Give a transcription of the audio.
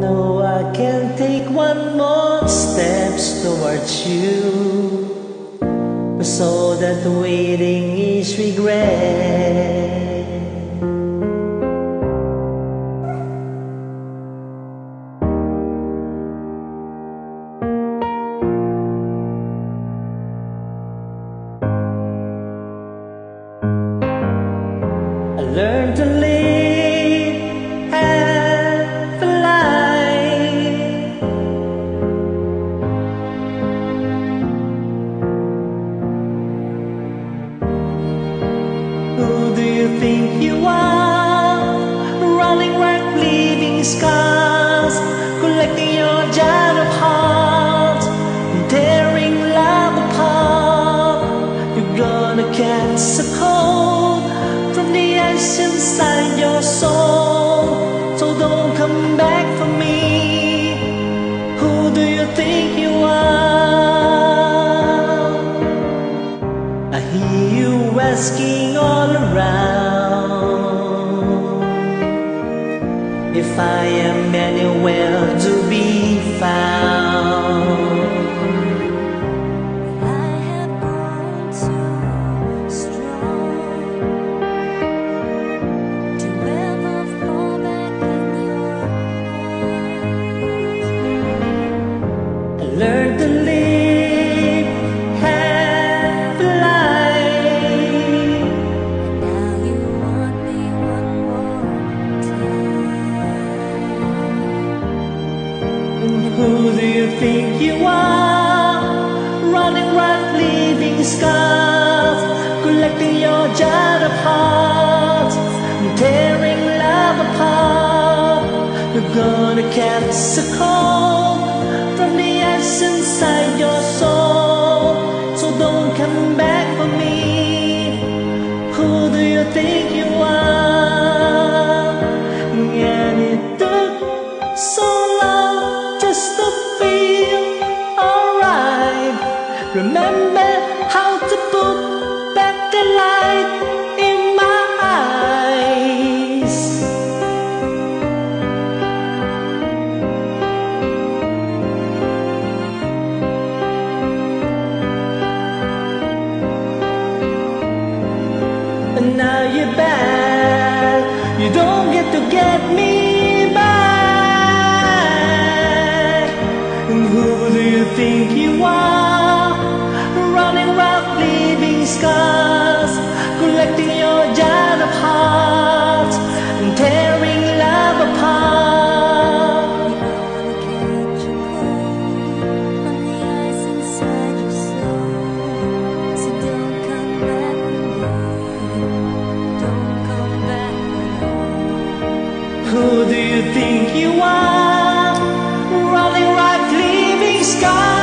No, I can't take one more steps towards you. So that waiting is regret. I learned to Running leaving scars, collecting your jar of hearts, tearing love apart. You're gonna catch a cold from the inside your soul. So don't come back for me. Who do you think you are? I hear you asking all around I am anywhere to be found. Who do you think you are? Running right, leaving scars, collecting your jar of hearts, tearing love apart. You're gonna catch a cold from the ice inside your soul. So don't come back for me. Who do you think you Remember how to put back the light in my eyes. And now you're back. You don't get to get me back. And who do you think you are? Running round, leaving scars, collecting your jar of hearts, and tearing love apart. You're gonna catch a cold on the ice inside your soul. So don't come back. Don't come back. Who do you think you are? Running right, leaving scars.